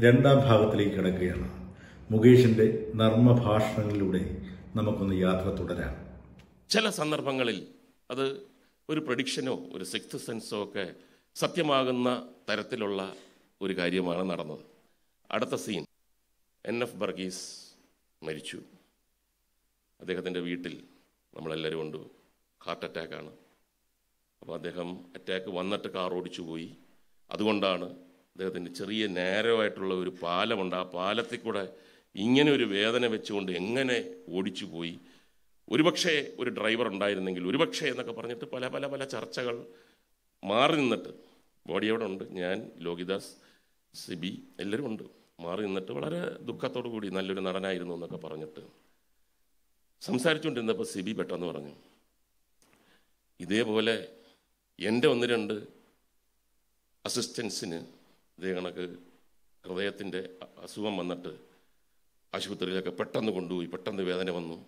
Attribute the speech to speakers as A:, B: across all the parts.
A: രണ്ടാം ഭാഗത്തിലേക്ക് കിടക്കുകയാണ്. മുകേഷിന്റെ നർമ്മഭാഷണങ്ങളിലൂടെ നമുക്കൊന്ന് യാത്ര തുടരാം.
B: ചില സന്ദർഭങ്ങളിൽ അത് ഒരു പ്രഡിക്ഷനോ ഒരു സിക്സ് സെൻസോ ഒക്കെ സത്യമാകുന്ന തരത്തിലുള്ള ഒരു കാര്യമാണ് നടന്നത്. അടുത്ത സീൻ എൻ എഫ് ബർഗീസ് മരിച്ചു. അദ്ദേഹത്തിന്റെ വീട്ടിൽ നമ്മളെല്ലാവരും ഉണ്ട് ഹാർട്ട് അറ്റാക്കാണ് അപ്പോൾ അദ്ദേഹം അറ്റാക്ക് വന്നിട്ട് കാർ ഓടിച്ചു പോയി അതുകൊണ്ടാണ് അദ്ദേഹത്തിന്റെ ചെറിയ നേരമായിട്ടുള്ള ഒരു പാലമുണ്ട്. ആ പാലത്തിൽ കൂടെ ഇങ്ങനെ ഒരു വേദന വെച്ചുകൊണ്ട് എങ്ങനെ ഓടിച്ചു പോയി? ഒരുപക്ഷെ ഒരു ഡ്രൈവർ ഉണ്ടായിരുന്നെങ്കിൽ ഒരുപക്ഷെ എന്നൊക്കെ പറഞ്ഞിട്ട് പല പല പല ചർച്ചകൾ മാറി നിന്നിട്ട്. ബോഡി അവിടെ ഉണ്ട്. ഞാൻ ലോകിദാസ് സിബി എല്ലാവരും ഉണ്ട്. മാറി നിന്നിട്ട് വളരെ ദുഃഖത്തോടു കൂടി നല്ലൊരു നടനായിരുന്നു എന്നൊക്കെ പറഞ്ഞിട്ട് സംസാരിച്ചുകൊണ്ടിരുന്നപ്പോൾ സിബി പെട്ടെന്ന് പറഞ്ഞു ഇതേപോലെ എന്റെ ഒന്ന് രണ്ട് അസിസ്റ്റൻസിന് ഇതേ കണക്ക് ഹൃദയത്തിന്റെ അസുഖം വന്നിട്ട് ആശുപത്രിയിലൊക്കെ പെട്ടെന്ന് കൊണ്ടുപോയി പെട്ടെന്ന് വേദന വന്നു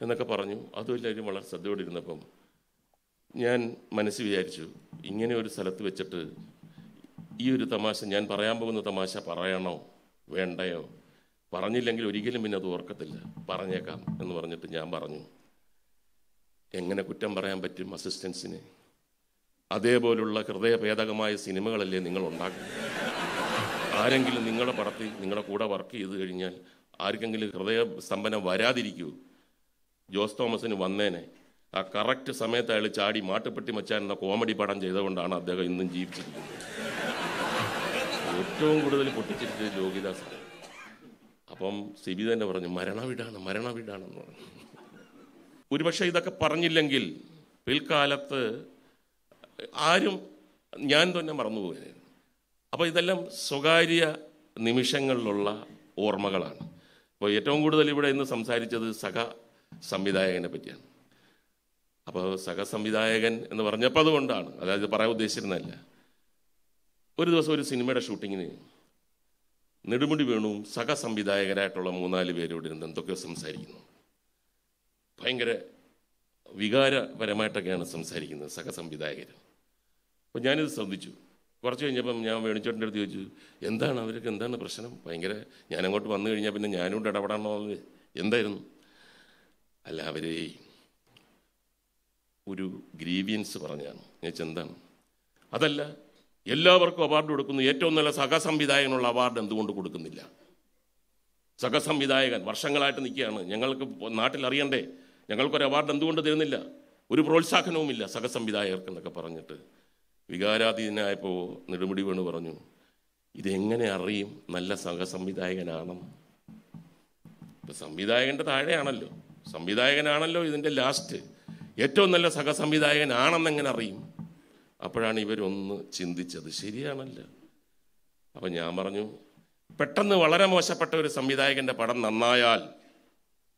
B: എന്നൊക്കെ പറഞ്ഞു. അതും എല്ലാവരും വളരെ ശ്രദ്ധയോടെ ഇരുന്നപ്പം ഞാൻ മനസ്സ് വിചാരിച്ചു ഇങ്ങനെ ഒരു സ്ഥലത്ത് വെച്ചിട്ട് ഈ ഒരു തമാശ ഞാൻ പറയാൻ പോകുന്ന തമാശ പറയണോ വേണ്ടയോ? പറഞ്ഞില്ലെങ്കിൽ ഒരിക്കലും പിന്നെ അത് ഓർക്കത്തില്ല. പറഞ്ഞേക്കാം എന്ന് പറഞ്ഞിട്ട് ഞാൻ പറഞ്ഞു. എങ്ങനെ കുറ്റം പറയാൻ പറ്റും അസിസ്റ്റൻസിനെ? അതേപോലുള്ള ഹൃദയഭേദകമായ സിനിമകളല്ലേ നിങ്ങൾ ഉണ്ടാക്കുന്നത് ആരെങ്കിലും നിങ്ങളുടെ പടത്തിൽ നിങ്ങളുടെ കൂടെ വർക്ക് ചെയ്ത് കഴിഞ്ഞാൽ ആർക്കെങ്കിലും ഹൃദയ സ്തംഭനം വരാതിരിക്കൂ. ജോസ് തോമസിന് വന്നേനെ. ആ കറക്റ്റ് സമയത്ത് അയാൾ ചാടി മാട്ടുപ്പെട്ടി മച്ചാൻ എന്ന കോമഡി പടം ചെയ്തുകൊണ്ടാണ് അദ്ദേഹം ഇന്നും ജീവിച്ചിരിക്കുന്നത്. ഏറ്റവും കൂടുതൽ പൊട്ടിച്ചിരിച്ചത് ജോഗിദാസ്. അപ്പം സിബി തന്നെ പറഞ്ഞു മരണവീടാണ് മരണവീടാണെന്ന് പറഞ്ഞു. ഒരുപക്ഷെ ഇതൊക്കെ പറഞ്ഞില്ലെങ്കിൽ പിൽക്കാലത്ത് ആരും ഞാൻ തന്നെ മറന്നുപോകുകയായിരുന്നു അപ്പോൾ ഇതെല്ലാം സ്വകാര്യ നിമിഷങ്ങളിലുള്ള ഓർമ്മകളാണ്. അപ്പോൾ ഏറ്റവും കൂടുതൽ ഇവിടെ ഇന്ന് സംസാരിച്ചത് സഹ സംവിധായകനെ പറ്റിയാണ്. അപ്പോൾ സഹ സംവിധായകൻ എന്ന് പറഞ്ഞപ്പോൾ അതുകൊണ്ടാണ്. അതായത് പറയാൻ ഉദ്ദേശിച്ചിരുന്നല്ല ഒരു ദിവസം ഒരു സിനിമയുടെ ഷൂട്ടിങ്ങിന് നെടുമുടി വേണുവും സഹ സംവിധായകരായിട്ടുള്ള മൂന്നാൽ പേരോട് ഇരുന്ന് എന്തൊക്കെയോ സംസാരിക്കുന്നു. ഭയങ്കര വികാരപരമായിട്ടൊക്കെയാണ് സംസാരിക്കുന്നത് സഹ സംവിധായകർ അപ്പോൾ ഞാനിത് ശ്രദ്ധിച്ചു. കുറച്ച് കഴിഞ്ഞപ്പം ഞാൻ വേണിച്ചോട്ടിന്റെ അടുത്ത് ചോദിച്ചു എന്താണ് അവർക്ക് എന്താണ് പ്രശ്നം? ഭയങ്കര ഞാനങ്ങോട്ട് വന്നു കഴിഞ്ഞാൽ പിന്നെ ഞാനും കൂടെ ഇടപെടണോ എന്ന് എന്തായിരുന്നു? അല്ല അവർ ഒരു ഗ്രീവിയൻസ് പറഞ്ഞാണ്. ഞാൻ എന്താണ്? അതല്ല എല്ലാവർക്കും അവാർഡ് കൊടുക്കുന്നു. ഏറ്റവും നല്ല സഹസംവിധായകനുള്ള അവാർഡ് എന്തുകൊണ്ട് കൊടുക്കുന്നില്ല? സഹസംവിധായകൻ വർഷങ്ങളായിട്ട് നിൽക്കുകയാണ്. ഞങ്ങൾക്ക് നാട്ടിൽ അറിയണ്ടേ ഞങ്ങൾക്കൊരു അവാർഡ് എന്തുകൊണ്ട് തരുന്നില്ല? ഒരു പ്രോത്സാഹനവുമില്ല സഹസംവിധായകർക്ക് എന്നൊക്കെ പറഞ്ഞിട്ട്. വികാരാധീനായപ്പോൾ നെടുമുടി വേണു പറഞ്ഞു ഇതെങ്ങനെ അറിയും? നല്ല സഹസംവിധായകനാണെന്ന് ഇപ്പം സംവിധായകന്റെ താഴെയാണല്ലോ. സംവിധായകനാണല്ലോ ഇതിന്റെ ലാസ്റ്റ് ഏറ്റവും നല്ല സഹസംവിധായകനാണെന്ന് എങ്ങനെ അറിയും? അപ്പോഴാണ് ഇവരൊന്ന് ചിന്തിച്ചത് ശരിയാണല്ലോ. അപ്പം ഞാൻ പറഞ്ഞു പെട്ടെന്ന് വളരെ മോശപ്പെട്ട ഒരു സംവിധായകന്റെ പടം നന്നായാൽ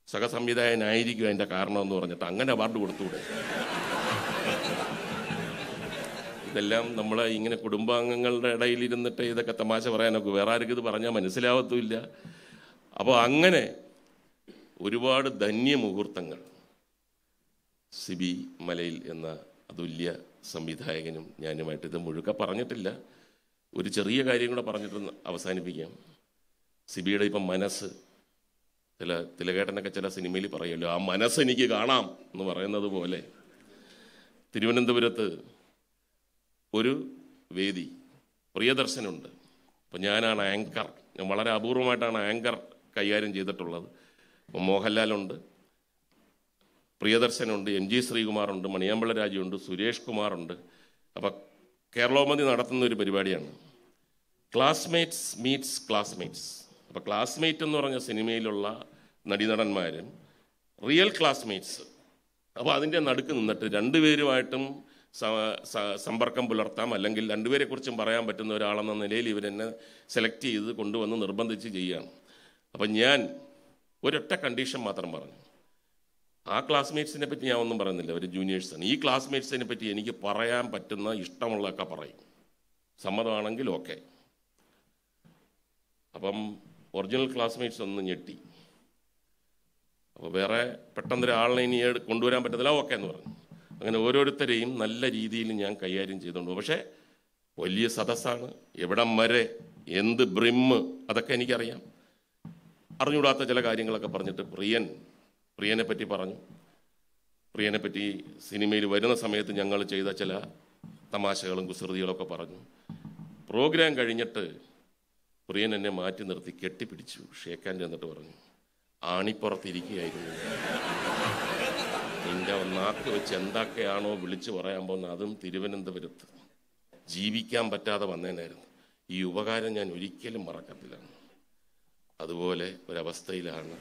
B: സഹസംവിധായകനായിരിക്കും കാരണം എന്ന് പറഞ്ഞിട്ട് അങ്ങനെ അവാർഡ് കൊടുത്തുകൂടെ? ഇതെല്ലാം നമ്മൾ ഇങ്ങനെ കുടുംബാംഗങ്ങളുടെ ഇടയിൽ ഇരുന്നിട്ട് ഇതൊക്കെ തമാശ പറയാനൊക്കെ വേറെ ആർക്കും ഇത് പറഞ്ഞാൽ മനസ്സിലാവത്തുമില്ല. അപ്പോൾ അങ്ങനെ ഒരുപാട് ധന്യ മുഹൂർത്തങ്ങൾ സിബി മലയിൽ എന്ന അതുല്യ സംവിധായകനും ഞാനുമായിട്ട് ഇത് മുഴുക്ക പറഞ്ഞിട്ടില്ല. ഒരു ചെറിയ കാര്യം കൂടെ പറഞ്ഞിട്ട് അവസാനിപ്പിക്കാം. സിബിയുടെ ഇപ്പം മനസ്സ് ചില തിലകേട്ടനൊക്കെ ചില സിനിമയിൽ പറയുമല്ലോ ആ മനസ്സ് എനിക്ക് കാണാം എന്ന് പറയുന്നത് പോലെ തിരുവനന്തപുരത്ത് ഒരു വേദി പ്രിയദർശനുണ്ട്. അപ്പം ഞാനാണ് ആങ്കർ. ഞാൻ വളരെ അപൂർവമായിട്ടാണ് ആങ്കർ കൈകാര്യം ചെയ്തിട്ടുള്ളത്. അപ്പം മോഹൻലാലുണ്ട് പ്രിയദർശനുണ്ട് എം ജി ശ്രീകുമാറുണ്ട് മണിയാമ്പള രാജുണ്ട് സുരേഷ് കുമാറുണ്ട്. അപ്പം കേരളോമതി നടത്തുന്ന ഒരു പരിപാടിയാണ്. Classmates meets classmates. അപ്പോൾ ക്ലാസ്മേറ്റ് എന്ന് പറഞ്ഞ സിനിമയിലുള്ള നടീനടന്മാരും റിയൽ ക്ലാസ്മേറ്റ്സ്. അപ്പോൾ അതിന്റെ നടുക്ക് നിന്നിട്ട് രണ്ടുപേരുമായിട്ടും സമ്പർക്കം പുലർത്താം. അല്ലെങ്കിൽ രണ്ടുപേരെ കുറിച്ചും പറയാൻ പറ്റുന്ന ഒരാളെന്ന നിലയിൽ ഇവരെന്നെ സെലക്ട് ചെയ്ത് കൊണ്ടുവന്ന് നിർബന്ധിച്ച് ചെയ്യുകയാണ് അപ്പം ഞാൻ ഒരൊറ്റ കണ്ടീഷൻ മാത്രം പറഞ്ഞു. ആ ക്ലാസ്മേറ്റ്സിനെ പറ്റി ഞാൻ ഒന്നും പറയുന്നില്ല. അവർ ജൂനിയേഴ്സാണ് ഈ ക്ലാസ്മേറ്റ്സിനെ പറ്റി എനിക്ക് പറയാൻ പറ്റുന്ന ഇഷ്ടമുള്ളതൊക്കെ പറയും. സമ്മതമാണെങ്കിൽ ഓക്കെ അപ്പം ഒറിജിനൽ ക്ലാസ്മേറ്റ്സ് ഒന്ന് ഞെട്ടി. അപ്പോൾ വേറെ പെട്ടെന്ന് ഒരാളിനെ ഇനി കൊണ്ടുവരാൻ പറ്റത്തില്ല. ഓക്കെ എന്ന് പറഞ്ഞു. അങ്ങനെ ഓരോരുത്തരെയും നല്ല രീതിയിൽ ഞാൻ കൈകാര്യം ചെയ്തുകൊണ്ട് പക്ഷേ വലിയ സദസ്സാണ്. എവിടം വരെ എന്ത് ബ്രിമ്മ് അതൊക്കെ എനിക്കറിയാം. അറിഞ്ഞുകൂടാത്ത ചില കാര്യങ്ങളൊക്കെ പറഞ്ഞിട്ട് പ്രിയൻ പ്രിയനെ പറ്റി പറഞ്ഞു. പ്രിയനെ പറ്റി സിനിമയിൽ വരുന്ന സമയത്ത് ഞങ്ങൾ ചെയ്ത ചില തമാശകളും കുസൃതികളൊക്കെ പറഞ്ഞു. പ്രോഗ്രാം കഴിഞ്ഞിട്ട് പ്രിയൻ എന്നെ മാറ്റി നിർത്തി കെട്ടിപ്പിടിച്ചു ഷേക്കാൻ ചെന്നിട്ട് പറഞ്ഞു. ആണിപ്പുറത്തിരിക്കുകയായിരുന്നു. നിന്റെ നാക്ക് വെച്ച് എന്തൊക്കെയാണോ വിളിച്ചു പറയാൻ പോകുന്നത് അതും തിരുവനന്തപുരത്ത്. ജീവിക്കാൻ പറ്റാതെ വന്നേനായിരുന്നു. ഈ ഉപകാരം ഞാൻ ഒരിക്കലും മറക്കത്തില്ല. അതുപോലെ ഒരവസ്ഥയിലാണ്.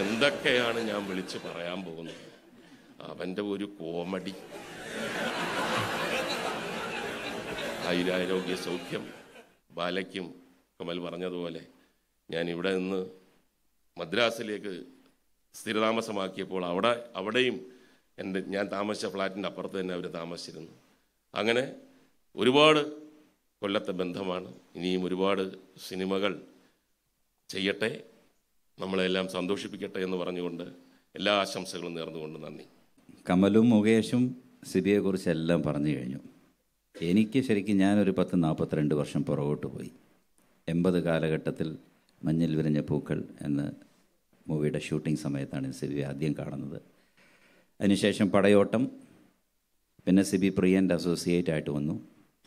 B: എന്തൊക്കെയാണ് ഞാൻ വിളിച്ച് പറയാൻ പോകുന്നത്? അവന്റെ ഒരു കോമഡി. ആയുരാരോഗ്യ സൗഖ്യം. ബാലയ്ക്കും കമൽ പറഞ്ഞതുപോലെ ഞാൻ ഇവിടെ നിന്ന് മദ്രാസിലേക്ക് സ്ഥിരതാമസമാക്കിയപ്പോൾ അവിടെ അവിടെയും എന്റെ ഞാൻ താമസിച്ച ഫ്ലാറ്റിന്റെ അപ്പുറത്ത് തന്നെ അവർ താമസിച്ചിരുന്നു. അങ്ങനെ ഒരുപാട് കൊല്ലത്തെ ബന്ധമാണ്. ഇനിയും ഒരുപാട് സിനിമകൾ ചെയ്യട്ടെ നമ്മളെല്ലാം സന്തോഷിപ്പിക്കട്ടെ എന്ന് പറഞ്ഞുകൊണ്ട് എല്ലാ ആശംസകളും നേർന്നുകൊണ്ട് നന്ദി.
C: കമലും മുകേഷും സിബിയെക്കുറിച്ച് എല്ലാം പറഞ്ഞു കഴിഞ്ഞു. എനിക്ക് ശരിക്കും ഞാനൊരു പത്ത് നാൽപ്പത്തിരണ്ട് വർഷം പുറകോട്ട് പോയി. എൺപത് കാലഘട്ടത്തിൽ മഞ്ഞിൽ വിരിഞ്ഞ പൂക്കൾ എന്ന മൂവിയുടെ ഷൂട്ടിംഗ് സമയത്താണ് സിബി ആദ്യം കാണുന്നത്. അതിനുശേഷം പടയോട്ടം പിന്നെ സിബി പ്രിയന്റെ അസോസിയേറ്റ് ആയിട്ട് വന്നു.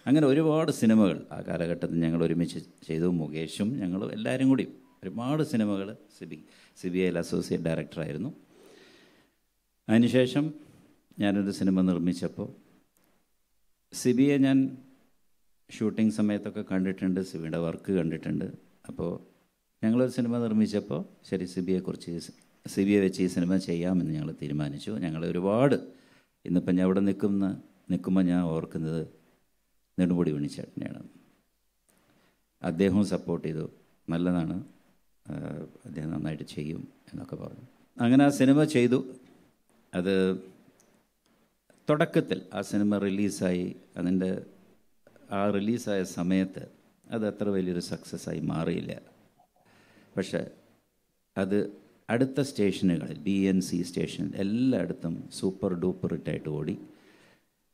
C: അങ്ങനെ ഒരുപാട് സിനിമകൾ ആ കാലഘട്ടത്തിൽ ഞങ്ങൾ ഒരുമിച്ച് ചെയ്തു. മുകേഷും ഞങ്ങളും എല്ലാവരും കൂടി ഒരുപാട് സിനിമകൾ സിബി സി ബി ഐയിൽ അസോസിയേറ്റ് ഡയറക്ടറായിരുന്നു അതിനുശേഷം ഞാനൊരു സിനിമ നിർമ്മിച്ചപ്പോൾ സിബിയെ ഞാൻ ഷൂട്ടിംഗ് സമയത്തൊക്കെ കണ്ടിട്ടുണ്ട് സിബിയുടെ വർക്ക് കണ്ടിട്ടുണ്ട്. അപ്പോൾ ഞങ്ങളൊരു സിനിമ നിർമ്മിച്ചപ്പോൾ ശരി സിബിയെക്കുറിച്ച് സിബിയെ വെച്ച് ഈ സിനിമ ചെയ്യാമെന്ന് ഞങ്ങൾ തീരുമാനിച്ചു. ഞങ്ങൾ ഒരുപാട് ഇന്നിപ്പം ഞാൻ അവിടെ നിൽക്കുന്ന നിൽക്കുമ്പോൾ ഞാൻ ഓർക്കുന്നത് നെടുമുടി വിണിച്ചേട്ടനെയാണ് അദ്ദേഹവും സപ്പോർട്ട് ചെയ്തു. നല്ലതാണ്. അദ്ദേഹം നന്നായിട്ട് ചെയ്യും എന്നൊക്കെ പറഞ്ഞു. അങ്ങനെ ആ സിനിമ ചെയ്തു. അത് തുടക്കത്തിൽ ആ സിനിമ റിലീസായി. അതിന്റെ ആ റിലീസായ സമയത്ത് അത് അത്ര വലിയൊരു സക്സസ്സായി മാറിയില്ല. പക്ഷെ അത് അടുത്ത സ്റ്റേഷനുകളിൽ ബി എൻ സി സ്റ്റേഷൻ എല്ലായിടത്തും സൂപ്പർ ഡൂപ്പർ ഇട്ടായിട്ട് ഓടി.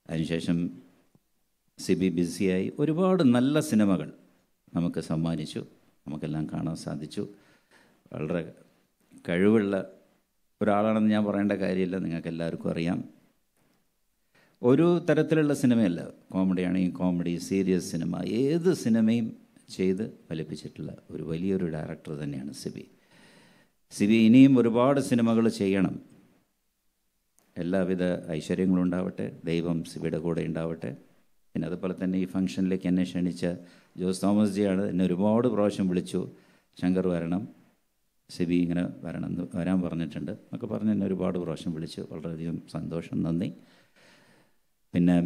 C: അതിനുശേഷം സിബി ബിസിയായി ഒരുപാട് നല്ല സിനിമകൾ നമുക്ക് സമ്മാനിച്ചു. നമുക്കെല്ലാം കാണാൻ സാധിച്ചു. വളരെ കഴിവുള്ള ഒരാളാണെന്ന് ഞാൻ പറയേണ്ട കാര്യമില്ല. നിങ്ങൾക്ക് എല്ലാവർക്കും അറിയാം. ഒരു തരത്തിലുള്ള സിനിമയല്ല. കോമഡി ആണെങ്കിൽ കോമഡി സീരിയസ് സിനിമ ഏത് സിനിമയും ചെയ്ത് ഫലിപ്പിച്ചിട്ടുള്ള ഒരു വലിയൊരു ഡയറക്ടർ തന്നെയാണ് സിബി. സിബി ഇനിയും ഒരുപാട് സിനിമകൾ ചെയ്യണം. എല്ലാവിധ ഐശ്വര്യങ്ങളും ഉണ്ടാവട്ടെ ദൈവം സിബിയുടെ കൂടെ ഉണ്ടാവട്ടെ. പിന്നെ അതുപോലെ തന്നെ ഈ ഫംഗ്ഷനിലേക്ക് എന്നെ ക്ഷണിച്ച ജോസ് തോമസ് ജിയാണ് എന്നെ ഒരുപാട് പ്രാവശ്യം വിളിച്ചു ശങ്കർ വരണം സിബി ഇങ്ങനെ വരണം വരാൻ പറഞ്ഞിട്ടുണ്ട് എന്നൊക്കെ പറഞ്ഞ് എന്നെ ഒരുപാട് പ്രാവശ്യം വിളിച്ചു. വളരെയധികം സന്തോഷം നന്ദി. പിന്നെ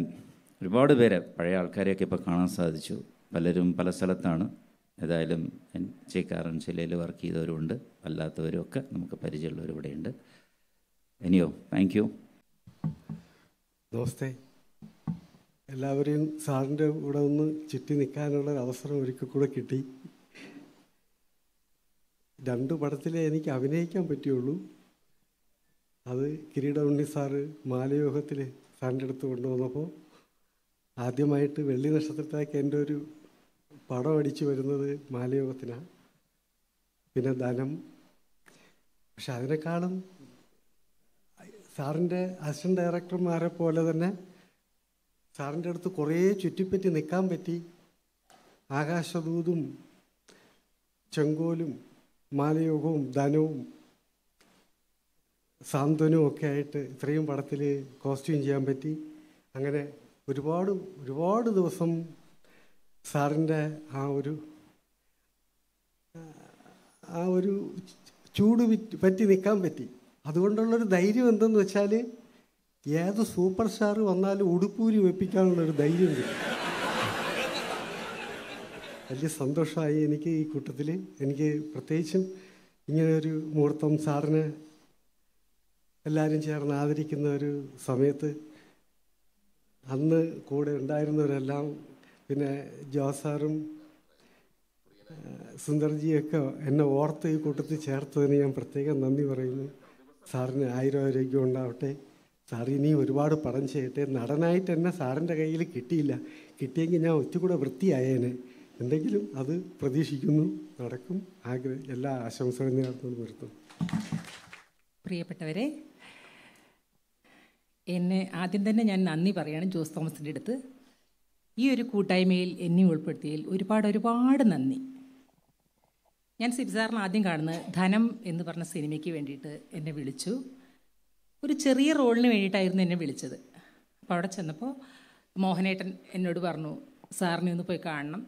C: ഒരുപാട് പേരെ പഴയ ആൾക്കാരെയൊക്കെ ഇപ്പോൾ കാണാൻ സാധിച്ചു. പലരും പല സ്ഥലത്താണ്. ഏതായാലും എൻ- ചേക്കാരൻ ചിലയിൽ വർക്ക് ചെയ്തവരുമുണ്ട്. അല്ലാത്തവരും ഒക്കെ നമുക്ക് പരിചയമുള്ളവർ ഇവിടെയുണ്ട്. എനിയോ താങ്ക് യു
D: നമസ്തേ എല്ലാവരെയും സാറിന്റെ കൂടെ ഒന്ന് ചുറ്റി നിൽക്കാനുള്ള ഒരു അവസരം ഒരിക്കൽ കൂടെ കിട്ടി. രണ്ട് പടത്തിലെ എനിക്ക് അഭിനയിക്കാൻ പറ്റിയുള്ളൂ. അത് കിരീട ഉണ്ണി സാറ് മാലയോഗത്തിൽ സാറിന്റെ അടുത്ത് കൊണ്ടുവന്നപ്പോൾ ആദ്യമായിട്ട് വെള്ളി നക്ഷത്രത്തിലേക്ക് എന്റെ ഒരു പടം അടിച്ചു വരുന്നത് മാലയോഗത്തിനാണ് പിന്നെ ധനം. പക്ഷെ അതിനേക്കാളും സാറിന്റെ അസിസ്റ്റന്റ് ഡയറക്ടർമാരെ പോലെ തന്നെ സാറിന്റെ അടുത്ത് കുറേ ചുറ്റിപ്പറ്റി നിൽക്കാൻ പറ്റി. ആകാശദൂതും ചെങ്കോലും മാലയോഗവും ധനവും സാന്ത്വനവും ഒക്കെ ആയിട്ട് ഇത്രയും പടത്തിൽ കോസ്റ്റ്യൂം ചെയ്യാൻ പറ്റി. അങ്ങനെ ഒരുപാട് ഒരുപാട് ദിവസം സാറിന്റെ ആ ഒരു ആ ഒരു ചൂട് പറ്റി നിൽക്കാൻ പറ്റി. അതുകൊണ്ടുള്ളൊരു ധൈര്യം എന്തെന്ന് വെച്ചാൽ ഏത് സൂപ്പർ സ്റ്റാർ വന്നാലും ഉടുപ്പൂരി വെപ്പിക്കാനുള്ളൊരു ധൈര്യം വലിയ സന്തോഷമായി എനിക്ക് ഈ കൂട്ടത്തിൽ. എനിക്ക് പ്രത്യേകിച്ചും ഇങ്ങനെ ഒരു മുഹൂർത്തം സാറിന് എല്ലാവരും ചേർന്ന് ആദരിക്കുന്ന ഒരു സമയത്ത് അന്ന് കൂടെ ഉണ്ടായിരുന്നവരെല്ലാം പിന്നെ ജോസാറും സുന്ദർജിയൊക്കെ എന്നെ ഓർത്ത് ഈ കൂട്ടത്തിൽ ചേർത്തതിന് ഞാൻ പ്രത്യേകം നന്ദി പറയുന്നു. സാറിന് ആയിരം ആരോഗ്യം ഉണ്ടാവട്ടെ. സാർ ഇനി ഒരുപാട് പടം ചെയ്യട്ടെ. നടനായിട്ട് എന്നെ സാറിന്റെ കയ്യിൽ കിട്ടിയില്ല. കിട്ടിയെങ്കിൽ ഞാൻ ഒറ്റുകൂടെ വൃത്തിയായേനെ. എന്തെങ്കിലും അത് പ്രതീക്ഷിക്കുന്നു നടക്കും. ആഗ്രഹം എല്ലാ ആശംസകളും നേർന്നുകൊണ്ട് നിർത്തുന്നു.
E: പ്രിയപ്പെട്ടവരെ എന്നെ ആദ്യം തന്നെ ഞാൻ നന്ദി പറയുകയാണ് ജോസ് തോമസിന്റെ അടുത്ത്. ഈ ഒരു കൂട്ടായ്മയിൽ എന്നെ ഉൾപ്പെടുത്തിയതിൽ ഒരുപാട് ഒരുപാട് നന്ദി. ഞാൻ സിബിസാറിന് ആദ്യം കാണുന്നത് ധനം എന്ന് പറഞ്ഞ സിനിമയ്ക്ക് വേണ്ടിയിട്ട് എന്നെ വിളിച്ചു. ഒരു ചെറിയ റോളിന് വേണ്ടിയിട്ടായിരുന്നു എന്നെ വിളിച്ചത്. അപ്പോൾ അവിടെ ചെന്നപ്പോൾ മോഹനേട്ടൻ എന്നോട് പറഞ്ഞു സാറിനെ ഒന്ന് പോയി കാണണം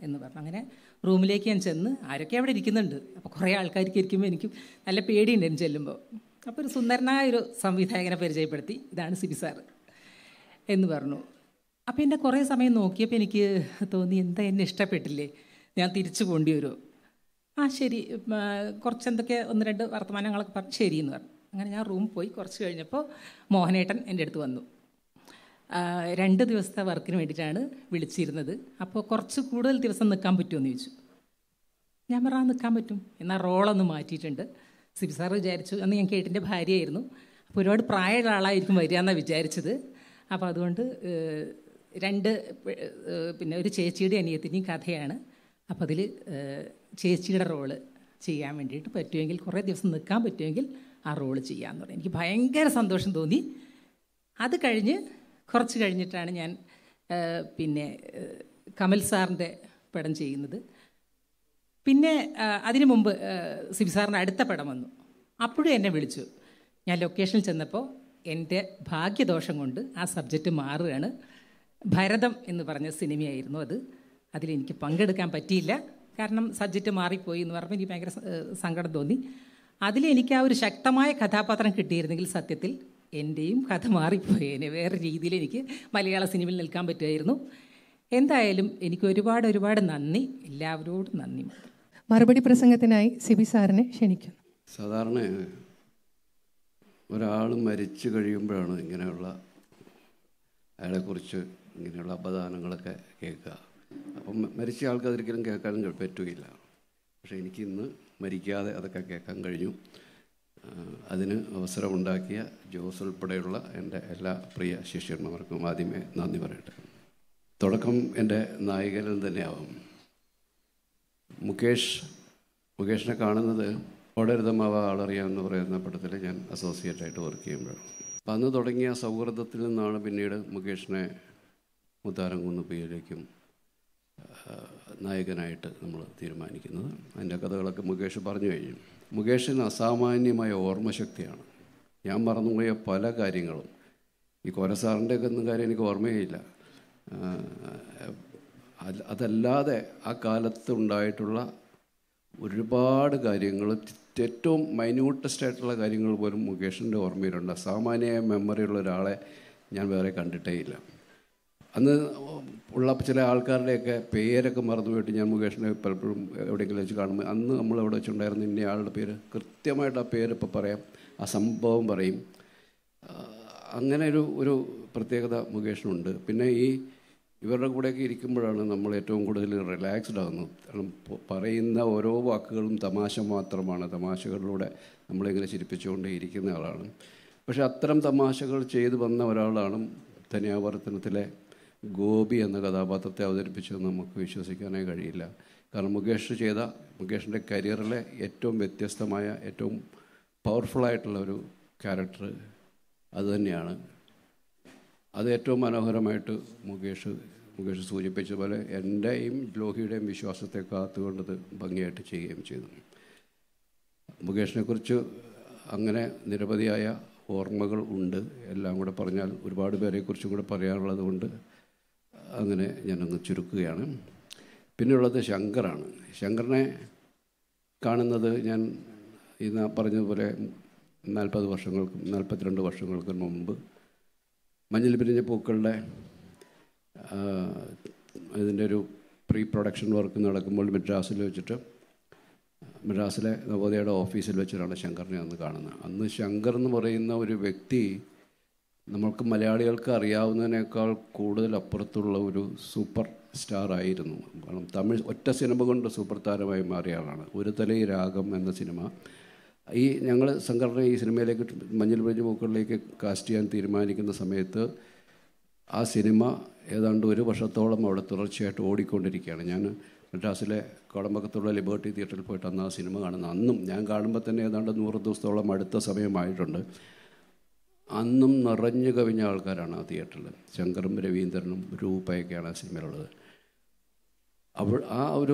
E: എന്ന് പറഞ്ഞു. അങ്ങനെ റൂമിലേക്ക് ഞാൻ ചെന്ന് ആരൊക്കെ അവിടെ ഇരിക്കുന്നുണ്ട്. അപ്പോൾ കുറേ ആൾക്കാർക്ക് ഇരിക്കുമ്പോൾ എനിക്ക് നല്ല പേടിയുണ്ടായിരുന്നു ചെല്ലുമ്പോൾ അപ്പോൾ ഒരു സുന്ദരനായ ഒരു സംവിധായകനെ പരിചയപ്പെടുത്തി. ഇതാണ് സിബി സാർ എന്ന് പറഞ്ഞു. അപ്പോൾ എന്നെ കുറേ സമയം നോക്കിയപ്പോൾ എനിക്ക് തോന്നി എന്താ എന്നെ ഇഷ്ടപ്പെട്ടില്ലേ? ഞാൻ തിരിച്ചു പോണ്ടി വരുമോ ആ ശരി. കുറച്ച് എന്തൊക്കെ ഒന്ന് രണ്ട് വർത്തമാനങ്ങളൊക്കെ പറഞ്ഞു ശരി എന്ന് പറഞ്ഞു. അങ്ങനെ ഞാൻ റൂം പോയി. കുറച്ച് കഴിഞ്ഞപ്പോൾ മോഹനേട്ടൻ എന്റെ അടുത്ത് വന്നു. രണ്ട് ദിവസത്തെ വർക്കിന് വേണ്ടിയിട്ടാണ് വിളിച്ചിരുന്നത്. അപ്പോൾ കുറച്ച് കൂടുതൽ ദിവസം നിൽക്കാൻ പറ്റുമോ എന്ന് ചോദിച്ചു. ഞാൻ പറഞ്ഞാൽ നിൽക്കാൻ പറ്റും. എന്നാൽ റോളൊന്ന് മാറ്റിയിട്ടുണ്ട്. സിബി സാർ വിചാരിച്ചു അന്ന് ഞാൻ കേട്ടിന്റെ ഭാര്യയായിരുന്നു. അപ്പോൾ ഒരുപാട് പ്രായമുള്ള ആളായിരിക്കും വരിക എന്നാണ് വിചാരിച്ചത്. അപ്പോൾ അതുകൊണ്ട് രണ്ട് പിന്നെ ഒരു ചേച്ചിയുടെ അനിയത്തിന്റെയും കഥയാണ്. അപ്പോൾ അതിൽ ചേച്ചിയുടെ റോൾ ചെയ്യാൻ വേണ്ടിയിട്ട് പറ്റുമെങ്കിൽ കുറേ ദിവസം നിൽക്കാൻ പറ്റുമെങ്കിൽ ആ റോൾ ചെയ്യാമെന്ന് പറയും എനിക്ക് ഭയങ്കര സന്തോഷം തോന്നി. അത് കഴിഞ്ഞ് കുറച്ച് കഴിഞ്ഞിട്ടാണ് ഞാൻ പിന്നെ കമൽ സാറിന്റെ പടം ചെയ്യുന്നത്. പിന്നെ അതിനു മുമ്പ് സിബി അടുത്ത പടം വന്നു. അപ്പോഴും എന്നെ വിളിച്ചു. ഞാൻ ലൊക്കേഷനിൽ ചെന്നപ്പോൾ എന്റെ ഭാഗ്യദോഷം കൊണ്ട് ആ സബ്ജക്റ്റ് മാറുകയാണ്. ഭരതം എന്ന് പറഞ്ഞ സിനിമയായിരുന്നു അത്. അതിലെനിക്ക് പങ്കെടുക്കാൻ പറ്റിയില്ല. കാരണം സബ്ജക്റ്റ് മാറിപ്പോയി എന്ന് പറഞ്ഞപ്പോൾ എനിക്ക് ഭയങ്കര സങ്കടം തോന്നി. അതിലെനിക്ക് ആ ഒരു ശക്തമായ കഥാപാത്രം കിട്ടിയിരുന്നെങ്കിൽ സത്യത്തിൽ എന്റെയും കഥ മാറിപ്പോയേനെ വേറെ രീതിയിൽ എനിക്ക് മലയാള സിനിമയിൽ നിൽക്കാൻ പറ്റുമായിരുന്നു. എന്തായാലും എനിക്ക് ഒരുപാട് ഒരുപാട് നന്ദി. എല്ലാവരോടും നന്ദി. മാത്രം
F: മറുപടി പ്രസംഗത്തിനായി സിബി സാറിനെ ക്ഷണിക്കുന്നു.
G: സാധാരണ ഒരാൾ മരിച്ചു കഴിയുമ്പോഴാണ് ഇങ്ങനെയുള്ള അയാളെക്കുറിച്ച് ഇങ്ങനെയുള്ള അപദാനങ്ങളൊക്കെ കേൾക്കുക. അപ്പം മരിച്ച ആൾക്ക് അതൊരിക്കലും കേൾക്കാനും പറ്റുകയില്ല പക്ഷേ എനിക്ക് ഇന്ന് മരിക്കാതെ അതൊക്കെ കേൾക്കാൻ കഴിഞ്ഞു. അതിന് അവസരമുണ്ടാക്കിയ ജോസ് ഉൾപ്പെടെയുള്ള എന്റെ എല്ലാ പ്രിയ ശിഷ്യന്മാർക്കും ആദ്യമേ നന്ദി പറയട്ടെ. തുടക്കം എന്റെ നായികനിൽ തന്നെയാവും. മുകേഷ് മുകേഷിനെ കാണുന്നത് ഓടരുതമാവ ആളറിയാമെന്ന് പറയുന്ന പടത്തിൽ ഞാൻ അസോസിയേറ്റ് ആയിട്ട് വർക്ക് ചെയ്യുമ്പോഴാണ്. അപ്പം അന്ന് തുടങ്ങിയ സൗഹൃദത്തിൽ നിന്നാണ് പിന്നീട് മുകേഷിനെ മുത്താരംകുന്ന് പിയിലേക്കും നായകനായിട്ട് നമ്മൾ തീരുമാനിക്കുന്നത്. അതിന്റെ കഥകളൊക്കെ മുകേഷ് പറഞ്ഞു കഴിഞ്ഞു. മുകേഷിന് അസാമാന്യമായ ഓർമ്മശക്തിയാണ്. ഞാൻ മറന്നുപോയ പല കാര്യങ്ങളും. ഈ കോരസാറിന്റെ ഒക്കെ ഒന്നും കാര്യം എനിക്ക് ഓർമ്മയില്ല. അതല്ലാതെ ആ കാലത്തുണ്ടായിട്ടുള്ള ഒരുപാട് കാര്യങ്ങൾ ഏറ്റവും മൈന്യൂട്ടസ്റ്റ് ആയിട്ടുള്ള കാര്യങ്ങൾ പോലും മുകേഷിന്റെ ഓർമ്മയിലുണ്ട്. സാമാന്യ മെമ്മറിയുള്ള ഒരാളെ ഞാൻ വേറെ കണ്ടിട്ടേ ഇല്ല. അന്ന് ഉള്ള ചില ആൾക്കാരുടെയൊക്കെ പേരൊക്കെ മറന്നുപോയിട്ട് ഞാൻ മുകേഷിനെ പലപ്പോഴും എവിടെയെങ്കിലും വെച്ച് കാണുമ്പോൾ അന്ന് നമ്മൾ അവിടെ വെച്ചുണ്ടായിരുന്ന ഇന്ന ആളുടെ പേര്? കൃത്യമായിട്ട് ആ പേര് ഇപ്പോൾ പറയാം ആ സംഭവം പറയും. അങ്ങനെ ഒരു ഒരു പ്രത്യേകത മുകേഷിനുണ്ട്. പിന്നെ ഈ ഇവരുടെ കൂടെയൊക്കെ ഇരിക്കുമ്പോഴാണ് നമ്മൾ ഏറ്റവും കൂടുതൽ റിലാക്സ്ഡ് ആകുന്നത്. കാരണം പറയുന്ന ഓരോ വാക്കുകളും തമാശ മാത്രമാണ്. തമാശകളിലൂടെ നമ്മളിങ്ങനെ ചിരിപ്പിച്ചുകൊണ്ടേ ഇരിക്കുന്ന ആളാണ്. പക്ഷേ അത്തരം തമാശകൾ ചെയ്തു വന്ന ഒരാളാണ് ധന്യാവർത്തനത്തിലെ ഗോപി എന്ന കഥാപാത്രത്തെ അവതരിപ്പിച്ചത് നമുക്ക് വിശ്വസിക്കാനേ കഴിയില്ല. കാരണം മുകേഷ് ചെയ്ത മുകേഷിന്റെ കരിയറിലെ ഏറ്റവും വ്യത്യസ്തമായ ഏറ്റവും പവർഫുള്ളായിട്ടുള്ള ഒരു ക്യാരക്ടർ അതുതന്നെയാണ് അത് ഏറ്റവും മനോഹരമായിട്ട് മുകേഷ് മുകേഷ് സൂചിപ്പിച്ചതുപോലെ എന്റെയും ലോഹിയുടെയും വിശ്വാസത്തെ കാത്തുകൊണ്ടത് ഭംഗിയായിട്ട് ചെയ്യുകയും ചെയ്തു. മുകേഷിനെക്കുറിച്ച് അങ്ങനെ നിരവധിയായ ഓർമ്മകൾ ഉണ്ട്. എല്ലാം കൂടെ പറഞ്ഞാൽ ഒരുപാട് പേരെക്കുറിച്ചും കൂടെ പറയാനുള്ളത് കൊണ്ട് അങ്ങനെ ഞാനൊന്ന് ചുരുക്കുകയാണ്. പിന്നെയുള്ളത് ശങ്കറാണ്. ശങ്കറിനെ കാണുന്നത് ഞാൻ ഇന്ന് പറഞ്ഞതുപോലെ നാൽപ്പത് വർഷങ്ങൾക്ക് നാൽപ്പത്തിരണ്ട് വർഷങ്ങൾക്ക് മുമ്പ്. മഞ്ഞൾ പിരിഞ്ഞ പൂക്കളുടെ അതിന്റെ ഒരു പ്രീ പ്രൊഡക്ഷൻ വർക്ക് നടക്കുമ്പോൾ മദ്രാസിൽ വെച്ചിട്ട് മദ്രാസിലെ നവോദയയുടെ ഓഫീസിൽ വെച്ചിട്ടാണ് ശങ്കറിനെ അന്ന് കാണുന്നത്. അന്ന് ശങ്കർ എന്ന് പറയുന്ന ഒരു വ്യക്തി നമ്മൾക്ക് മലയാളികൾക്ക് അറിയാവുന്നതിനേക്കാൾ കൂടുതൽ അപ്പുറത്തുള്ള ഒരു സൂപ്പർ സ്റ്റാർ ആയിരുന്നു. കാരണം തമിഴ് ഒറ്റ സിനിമ കൊണ്ട് സൂപ്പർ താരമായി മാറിയ ആളാണ്. ഒരു തലൈ രാഗം എന്ന സിനിമ ഈ ഞങ്ങൾ സംഘടന ഈ സിനിമയിലേക്ക് മഞ്ഞൾ പൊഴിഞ്ഞ പൂക്കളിലേക്ക് കാസ്റ്റ് ചെയ്യാൻ തീരുമാനിക്കുന്ന സമയത്ത് ആ സിനിമ ഏതാണ്ട് ഒരു വർഷത്തോളം അവിടെ തുടർച്ചയായിട്ട് ഓടിക്കൊണ്ടിരിക്കുകയാണ്. ഞാൻ മദ്രാസിലെ കോടമ്പക്കത്തുള്ള ലിബർട്ടി തിയേറ്ററിൽ പോയിട്ട് അന്ന് ആ സിനിമ കാണുന്ന അന്നും ഞാൻ കാണുമ്പോൾ തന്നെ ഏതാണ്ട് നൂറ് ദിവസത്തോളം അടുത്ത സമയമായിട്ടുണ്ട്. അന്നും നിറഞ്ഞു കവിഞ്ഞ ആൾക്കാരാണ് ആ തിയേറ്ററിൽ ശങ്കറും രവീന്ദ്രനും രൂപയൊക്കെയാണ് ആ സിനിമയിലുള്ളത്. അവൾ ആ ഒരു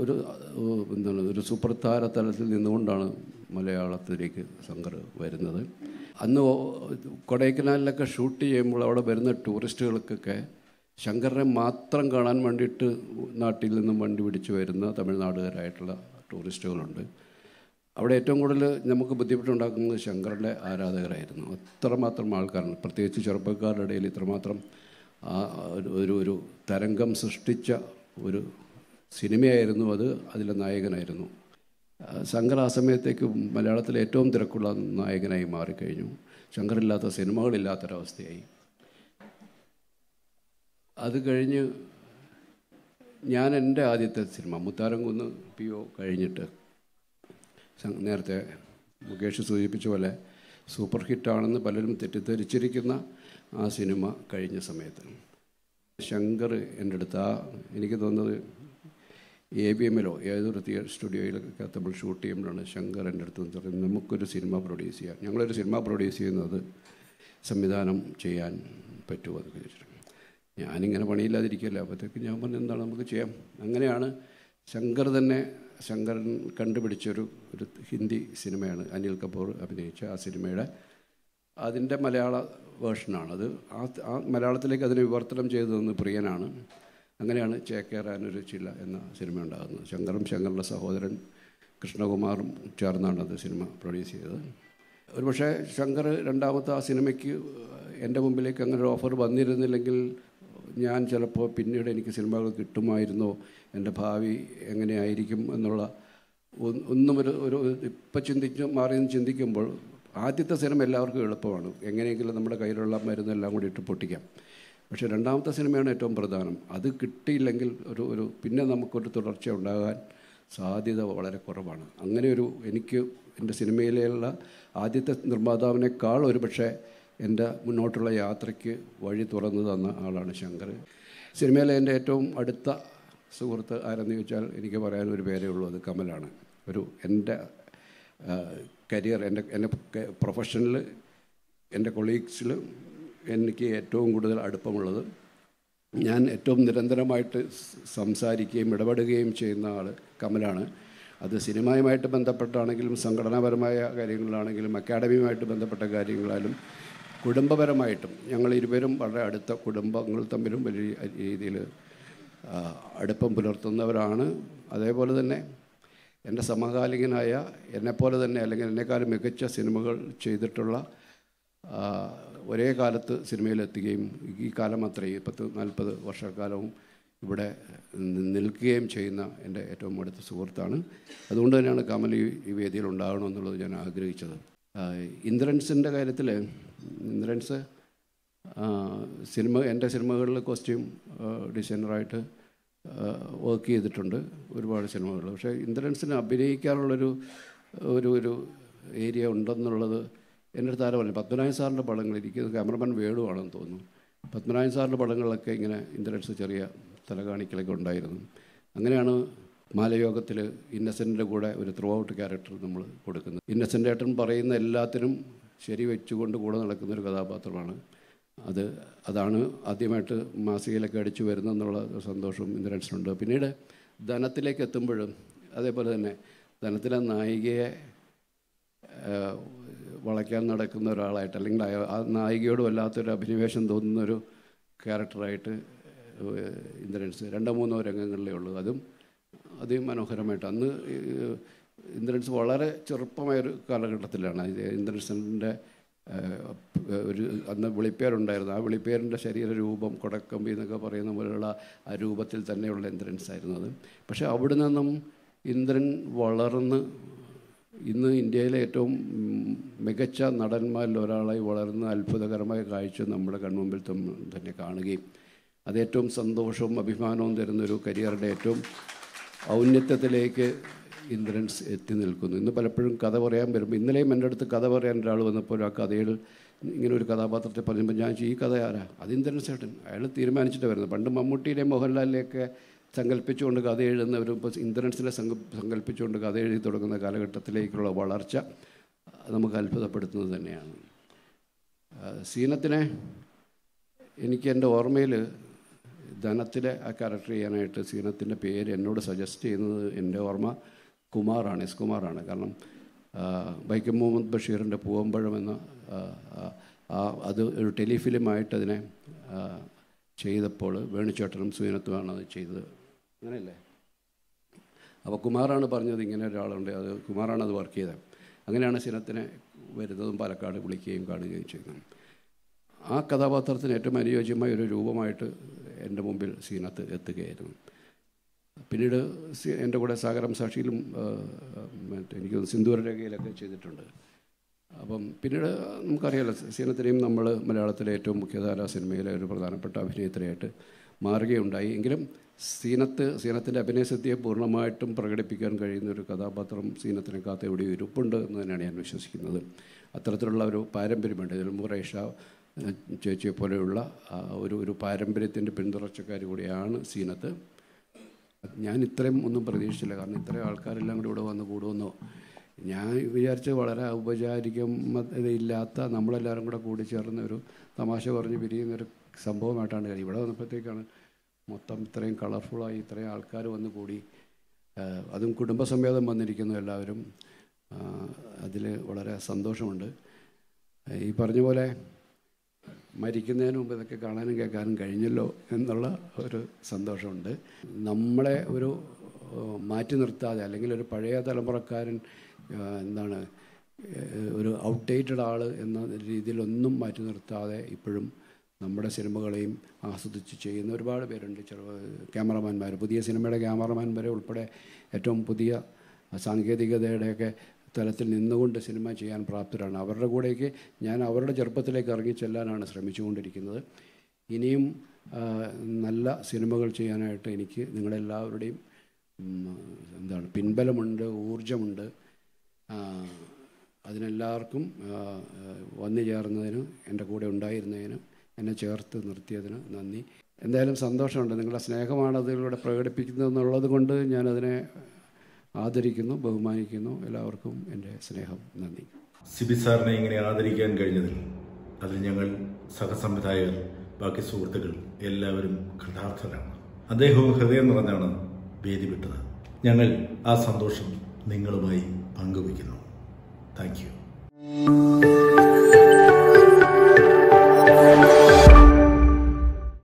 G: ഒരു- എന്താണ് ഒരു സുപ്രധാന തലത്തിൽ നിന്നുകൊണ്ടാണ് മലയാളത്തിലേക്ക് ശങ്കർ വരുന്നത്. അന്ന് കൊടൈക്കനാലിലൊക്കെ ഷൂട്ട് ചെയ്യുമ്പോൾ അവിടെ വരുന്ന ടൂറിസ്റ്റുകൾക്കൊക്കെ ശങ്കറിനെ മാത്രം കാണാൻ വേണ്ടിയിട്ട് നാട്ടിൽ നിന്നും വണ്ടി പിടിച്ച് വരുന്ന തമിഴ്നാടുകാരായിട്ടുള്ള ടൂറിസ്റ്റുകളുണ്ട്. അവിടെ ഏറ്റവും കൂടുതൽ നമുക്ക് ബുദ്ധിമുട്ടുണ്ടാക്കുന്നത് ശങ്കറിന്റെ ആരാധകരായിരുന്നു. അത്രമാത്രം ആൾക്കാരാണ്. പ്രത്യേകിച്ച് ചെറുപ്പക്കാരുടെ ഇടയിൽ ഇത്രമാത്രം ഒരു ഒരു തരംഗം സൃഷ്ടിച്ച ഒരു സിനിമയായിരുന്നു അത് അതിലെ നായകനായിരുന്നു. ശങ്കർ ആ സമയത്തേക്ക് മലയാളത്തിലെ ഏറ്റവും തിരക്കുള്ള നായകനായി മാറിക്കഴിഞ്ഞു. ശങ്കറില്ലാത്ത സിനിമകളില്ലാത്തൊരവസ്ഥയായി. അത് കഴിഞ്ഞ് ഞാൻ എന്റെ ആദ്യത്തെ സിനിമ മുത്താരംകുന്ന് പി ഒ കഴിഞ്ഞിട്ട് നേരത്തെ മുകേഷ് സൂചിപ്പിച്ച പോലെ സൂപ്പർ ഹിറ്റാണെന്ന് പലരും തെറ്റിദ്ധരിച്ചിരിക്കുന്ന ആ സിനിമ കഴിഞ്ഞ സമയത്ത്. ശങ്കർ എന്റെ അടുത്ത്. എനിക്ക് തോന്നുന്നത് എ ബി എമ്മിലോ ഏതൊരു തിയേറ്റർ സ്റ്റുഡിയോയിലൊക്കെ നമ്മൾ ഷൂട്ട് ചെയ്യുമ്പോഴാണ് ശങ്കർ എന്റെ അടുത്ത് വന്ന് പറയുന്നത് നമുക്കൊരു സിനിമ പ്രൊഡ്യൂസ് ചെയ്യാം. ഞങ്ങളൊരു സിനിമ പ്രൊഡ്യൂസ് ചെയ്യുന്നത് സംവിധാനം ചെയ്യാൻ പറ്റുമോ എന്നൊക്കെ ചോദിച്ചിട്ട് ഞാനിങ്ങനെ പണിയില്ലാതിരിക്കില്ല അപ്പോഴത്തേക്ക് ഞാൻ പറഞ്ഞു എന്താണ് നമുക്ക് ചെയ്യാം? അങ്ങനെയാണ് ശങ്കർ തന്നെ ശങ്കരൻ കണ്ടുപിടിച്ചൊരു ഒരു ഹിന്ദി സിനിമയാണ് അനിൽ കപൂർ അഭിനയിച്ച ആ സിനിമയുടെ അതിന്റെ മലയാള വേർഷനാണ് അത് ആ ആ മലയാളത്തിലേക്ക് അതിനെ വിവർത്തനം ചെയ്തു തന്ന പ്രിയനാണ്. അങ്ങനെയാണ് ചേക്കേറാനൊരു ചില എന്ന സിനിമ ഉണ്ടാകുന്നത്. ശങ്കറും ശങ്കറിന്റെ സഹോദരൻ കൃഷ്ണകുമാറും ചേർന്നാണ് അത് സിനിമ പ്രൊഡ്യൂസ് ചെയ്തത്. ഒരുപക്ഷെ ശങ്കർ രണ്ടാമത്തെ ആ സിനിമയ്ക്ക് എന്റെ മുമ്പിലേക്ക് അങ്ങനെ ഒരു ഓഫർ വന്നിരുന്നില്ലെങ്കിൽ ഞാൻ ചിലപ്പോൾ പിന്നീട് എനിക്ക് സിനിമകൾ കിട്ടുമായിരുന്നോ? എന്റെ ഭാവി എങ്ങനെയായിരിക്കും എന്നുള്ള ഒന്നും ഒരു ഒരു ഇപ്പം ചിന്തിച്ച് മാറി ചിന്തിക്കുമ്പോൾ ആദ്യത്തെ സിനിമ എല്ലാവർക്കും എളുപ്പമാണ്. എങ്ങനെയെങ്കിലും നമ്മുടെ കയ്യിലുള്ള മരുന്നെല്ലാം കൂടി ഇട്ട് പൊട്ടിക്കാം. പക്ഷേ രണ്ടാമത്തെ സിനിമയാണ് ഏറ്റവും പ്രധാനം. അത് കിട്ടിയില്ലെങ്കിൽ ഒരു ഒരു പിന്നെ നമുക്കൊരു തുടർച്ച ഉണ്ടാകാൻ സാധ്യത വളരെ കുറവാണ്. അങ്ങനെ ഒരു എനിക്ക് എന്റെ സിനിമയിലുള്ള ആദ്യത്തെ നിർമ്മാതാവിനേക്കാൾ ഒരു പക്ഷേ എന്റെ മുന്നോട്ടുള്ള യാത്രയ്ക്ക് വഴി തുറന്നു തന്ന ആളാണ് ശങ്കർ. സിനിമയിലെ എന്റെ ഏറ്റവും അടുത്ത സുഹൃത്ത് ആരെന്ന് ചോദിച്ചാൽ എനിക്ക് പറയാൻ ഒരു പേരേ ഉള്ളൂ അത് കമലാണ്. ഒരു എന്റെ കരിയർ എന്റെ എന്റെ പ്രൊഫഷനിൽ എന്റെ കൊളീഗ്സിൽ എനിക്ക് ഏറ്റവും കൂടുതൽ അടുപ്പമുള്ളത്. ഞാൻ ഏറ്റവും നിരന്തരമായിട്ട് സംസാരിക്കുകയും ഇടപെടുകയും ചെയ്യുന്ന ആൾ കമലാണ്. അത് സിനിമയുമായിട്ട് ബന്ധപ്പെട്ടാണെങ്കിലും സംഘടനാപരമായ കാര്യങ്ങളിലാണെങ്കിലും അക്കാഡമിയുമായിട്ട് ബന്ധപ്പെട്ട കാര്യങ്ങളാലും കുടുംബപരമായിട്ടും ഞങ്ങൾ ഇരുവരും വളരെ അടുത്ത കുടുംബങ്ങൾ തമ്മിലും വലിയ രീതിയിൽ അടുപ്പം പുലർത്തുന്നവരാണ്. അതേപോലെ തന്നെ എന്റെ സമകാലികനായ എന്നെപ്പോലെ തന്നെ അല്ലെങ്കിൽ എന്നെക്കാളും മികച്ച സിനിമകൾ ചെയ്തിട്ടുള്ള ഒരേ കാലത്ത് സിനിമയിലെത്തുകയും ഈ കാലം അത്രയും പത്ത് നാൽപ്പത് വർഷക്കാലവും ഇവിടെ നിൽക്കുകയും ചെയ്യുന്ന എന്റെ ഏറ്റവും അടുത്ത സുഹൃത്താണ്. അതുകൊണ്ട് തന്നെയാണ് കമൽ ഈ വേദിയിൽ ഉണ്ടാകണമെന്നുള്ളത് ഞാൻ ആഗ്രഹിച്ചത്. ഇന്ദ്രൻസിന്റെ കാര്യത്തിൽ ഇന്ദ്രൻസ് സിനിമ എന്റെ സിനിമകളിൽ കോസ്റ്റ്യൂം ഡിസൈനറായിട്ട് വർക്ക് ചെയ്തിട്ടുണ്ട് ഒരുപാട് സിനിമകൾ. പക്ഷേ ഇന്ദ്രൻസിന് അഭിനയിക്കാനുള്ളൊരു ഒരു ഒരു ഏരിയ ഉണ്ടെന്നുള്ളത് എന്റെ അടുത്ത് ആരോ പറഞ്ഞു പത്മനാഭൻ സാറിന്റെ പടങ്ങൾ എനിക്ക് ക്യാമറമാൻ വേണുവാണെന്ന് തോന്നുന്നു. പത്മനാഭൻ സാറിന്റെ പടങ്ങളിലൊക്കെ ഇങ്ങനെ ഇന്ദ്രൻസ് ചെറിയ തലകാണിക്കലൊക്കെ ഉണ്ടായിരുന്നു. അങ്ങനെയാണ് മാലയോഗത്തിൽ ഇന്നസെന്റിന്റെ കൂടെ ഒരു ത്രൂ ഔട്ട് ക്യാരക്ടർ നമ്മൾ കൊടുക്കുന്നത്. ഇന്നസെന്റ് ഏട്ടൻ പറയുന്ന എല്ലാത്തിനും ശരി വെച്ചുകൊണ്ട് കൂടെ നടക്കുന്ന ഒരു കഥാപാത്രമാണ് അത് അതാണ് ആദ്യമായിട്ട് മാസികയിലൊക്കെ അടിച്ചു വരുന്നെന്നുള്ള സന്തോഷവും ഇന്ദ്രൻസിനുണ്ട്. പിന്നീട് ധനത്തിലേക്ക് എത്തുമ്പോഴും അതേപോലെ തന്നെ ധനത്തിലെ നായികയെ വളയ്ക്കാൻ നടക്കുന്ന ഒരാളായിട്ട് അല്ലെങ്കിൽ ആ നായികയോട് വല്ലാത്തൊരു അഭിനിവേശം തോന്നുന്ന ഒരു ക്യാരക്ടറായിട്ട് ഇന്ദ്രൻസ് രണ്ടോ മൂന്നോ രംഗങ്ങളിലേ ഉള്ളൂ. അതും അതിമനോഹരമായിട്ട് അന്ന് ഇന്ദ്രൻസ് വളരെ ചെറുപ്പമായൊരു കാലഘട്ടത്തിലാണ്. ഇന്ദ്രൻസിന്റെ ഒരു അന്ന് വിളിപ്പേരുണ്ടായിരുന്നു. ആ വിളിപ്പേരിന്റെ ശരീരരൂപം കൊടക്കമ്പി എന്നൊക്കെ പറയുന്ന പോലെയുള്ള ആ രൂപത്തിൽ തന്നെയുള്ള ഇന്ദ്രൻസ് ആയിരുന്നു അത്. പക്ഷേ അവിടെ നിന്നും ഇന്ദ്രൻ വളർന്ന് ഇന്ന് ഇന്ത്യയിലെ ഏറ്റവും മികച്ച നടന്മാരിൽ ഒരാളായി വളർന്ന അത്ഭുതകരമായ കാഴ്ച നമ്മുടെ കൺമുമ്പിൽ തന്നെ കാണുകയും അത് ഏറ്റവും സന്തോഷവും അഭിമാനവും തരുന്നൊരു കരിയറുടെ ഏറ്റവും ഔന്നത്യത്തിലേക്ക് ഇന്ദ്രൻസ് എത്തി നിൽക്കുന്നു. ഇന്ന് പലപ്പോഴും കഥ പറയാൻ വരുമ്പോൾ ഇന്നലെയും എന്റെ അടുത്ത് കഥ പറയാൻ ഒരാൾ വന്നപ്പോൾ ആ കഥയിൽ ഇങ്ങനെ ഒരു കഥാപാത്രത്തെ പറയുമ്പോൾ ഞാൻ ഈ കഥ ആരാ? അത് ഇന്ദ്രൻസ് ഏട്ടൻ അയാൾ തീരുമാനിച്ചിട്ട് വരുന്നത്. പണ്ട് മമ്മൂട്ടിയുടെ മോഹൻലാലിലെയൊക്കെ സങ്കല്പിച്ചുകൊണ്ട് കഥ എഴുതുന്നവരും ഇപ്പോൾ ഇന്ദ്രൻസിനെ സങ്ക സങ്കല്പിച്ചുകൊണ്ട് കഥ എഴുതി തുടങ്ങുന്ന കാലഘട്ടത്തിലേക്കുള്ള വളർച്ച നമുക്ക് അത്ഭുതപ്പെടുത്തുന്നത് തന്നെയാണ്. സീനത്തിനെ എനിക്ക് എന്റെ ഓർമ്മയിൽ ധനത്തിലെ ആ ക്യാരക്ടർ ചെയ്യാനായിട്ട് സീനത്തിന്റെ പേര് എന്നോട് സജസ്റ്റ് ചെയ്യുന്നത് എന്റെ ഓർമ്മ. കുമാറാണ് എസ് കുമാറാണ്. കാരണം വൈക്കം മുഹമ്മദ് ബഷീറിന്റെ പൂവമ്പഴം എന്ന ആ, അത് ഒരു ടെലിഫിലിമായിട്ട് അതിനെ ചെയ്തപ്പോൾ വേണുചേട്ടനും സീനത്തുമാണ് അത് ചെയ്തത്. അങ്ങനെയല്ലേ? അപ്പോൾ കുമാറാണ് പറഞ്ഞത് ഇങ്ങനെ ഒരാളുണ്ട് അത് കുമാറാണ് അത് വർക്ക് ചെയ്തത്. അങ്ങനെയാണ് സിനത്തിനെ വരുന്നതും പാലക്കാട് വിളിക്കുകയും കാണുകയും ചെയ്യുന്നത്. ആ കഥാപാത്രത്തിന് ഏറ്റവും അനുയോജ്യമായ ഒരു രൂപമായിട്ട് എന്റെ മുമ്പിൽ സീനത്ത് എത്തുകയായിരുന്നു. പിന്നീട് എന്റെ കൂടെ സാഗരം സാക്ഷിയിലും മറ്റേ എനിക്ക് തോന്നുന്നു സിന്ദൂരരേഖയിലൊക്കെ ചെയ്തിട്ടുണ്ട്. അപ്പം പിന്നീട് നമുക്കറിയാമല്ലോ സീനത്തിനെയും നമ്മൾ മലയാളത്തിലെ ഏറ്റവും മുഖ്യധാര സിനിമയിലെ ഒരു പ്രധാനപ്പെട്ട അഭിനേത്രിയായിട്ട് മാറുകയുണ്ടായി. എങ്കിലും സീനത്ത് സീനത്തിന്റെ അഭിനയശക്തിയെ പൂർണമായിട്ടും പ്രകടിപ്പിക്കാൻ കഴിയുന്ന ഒരു കഥാപാത്രം സീനത്തിന് കാത്ത എവിടെ ഇരുപ്പുണ്ട് എന്ന് തന്നെയാണ് ഞാൻ വിശ്വസിക്കുന്നത്. അത്തരത്തിലുള്ള ഒരു പാരമ്പര്യമുണ്ട്. ഇതിൽ ചേച്ചിയെ പോലെയുള്ള ഒരു ഒരു പാരമ്പര്യത്തിന്റെ പിന്തുടർച്ചക്കാർ കൂടിയാണ് സീനത്ത്. ഞാൻ ഇത്രയും ഒന്നും പ്രതീക്ഷിച്ചില്ല. കാരണം ഇത്രയും ആൾക്കാരെല്ലാം കൂടി ഇവിടെ വന്ന് കൂടുമെന്നോ. ഞാൻ വിചാരിച്ച് വളരെ ഔപചാരികമതയില്ലാത്ത നമ്മളെല്ലാവരും കൂടെ കൂടി ചേർന്ന ഒരു തമാശ പറഞ്ഞ് പിരിയുന്ന ഒരു സംഭവമായിട്ടാണ് കാര്യം ഇവിടെ വന്നപ്പോഴത്തേക്കാണ് മൊത്തം ഇത്രയും കളർഫുള്ളായി ഇത്രയും ആൾക്കാർ വന്ന് കൂടി. അതും കുടുംബസമേതം വന്നിരിക്കുന്നു എല്ലാവരും. അതിൽ വളരെ സന്തോഷമുണ്ട്. ഈ പറഞ്ഞ പോലെ മരിക്കുന്നതിന് മുമ്പ് ഇതൊക്കെ കാണാനും കേൾക്കാനും കഴിഞ്ഞല്ലോ എന്നുള്ള ഒരു സന്തോഷമുണ്ട്. നമ്മളെ ഒരു മാറ്റി നിർത്താതെ അല്ലെങ്കിൽ ഒരു പഴയ തലമുറക്കാരൻ എന്താണ് ഒരു ഔട്ട്ഡേറ്റഡ് ആൾ എന്ന രീതിയിലൊന്നും മാറ്റി നിർത്താതെ ഇപ്പോഴും നമ്മുടെ സിനിമകളെയും ആസ്വദിച്ച് ചെയ്യുന്ന ഒരുപാട് പേരുണ്ട്. ചെറു ക്യാമറമാന്മാർ പുതിയ സിനിമയുടെ വരെ ഉൾപ്പെടെ ഏറ്റവും പുതിയ സാങ്കേതികതയുടെയൊക്കെ തലത്തിൽ നിന്നുകൊണ്ട് സിനിമ ചെയ്യാൻ പ്രാപ്തരാണ്. അവരുടെ കൂടെയൊക്കെ ഞാൻ അവരുടെ ചെറുപ്പത്തിലേക്ക് ഇറങ്ങി ചെല്ലാനാണ് ശ്രമിച്ചുകൊണ്ടിരിക്കുന്നത്. ഇനിയും നല്ല സിനിമകൾ ചെയ്യാനായിട്ട് എനിക്ക് നിങ്ങളെല്ലാവരുടെയും എന്താണ് പിൻബലമുണ്ട് ഊർജമുണ്ട്. അതിനെല്ലാവർക്കും വന്നു ചേർന്നതിന് എന്റെ കൂടെ ഉണ്ടായിരുന്നതിന് എന്നെ ചേർത്ത് നിർത്തിയതിന് നന്ദി. എന്തായാലും സന്തോഷമുണ്ട്. നിങ്ങളുടെ സ്നേഹമാണ് അതിലൂടെ പ്രകടിപ്പിക്കുന്നതെന്നുള്ളത് കൊണ്ട് ഞാനതിനെ ആദരിക്കുന്നു ബഹുമാനിക്കുന്നു. എല്ലാവർക്കും എന്റെ സ്നേഹം. നന്ദി.
A: സിബി സാറിനെ ഇങ്ങനെ ആദരിക്കാൻ കഴിഞ്ഞതിൽ അതിൽ ഞങ്ങൾ സഹസംവിധായകർ ബാക്കി സുഹൃത്തുക്കൾ എല്ലാവരും കൃതാർത്ഥരാണ് അദ്ദേഹവും ഹൃദയം നിറഞ്ഞാണ് വേദി വിട്ടത്. ഞങ്ങൾ ആ സന്തോഷം നിങ്ങളുമായി പങ്കുവയ്ക്കുന്നു. Thank you.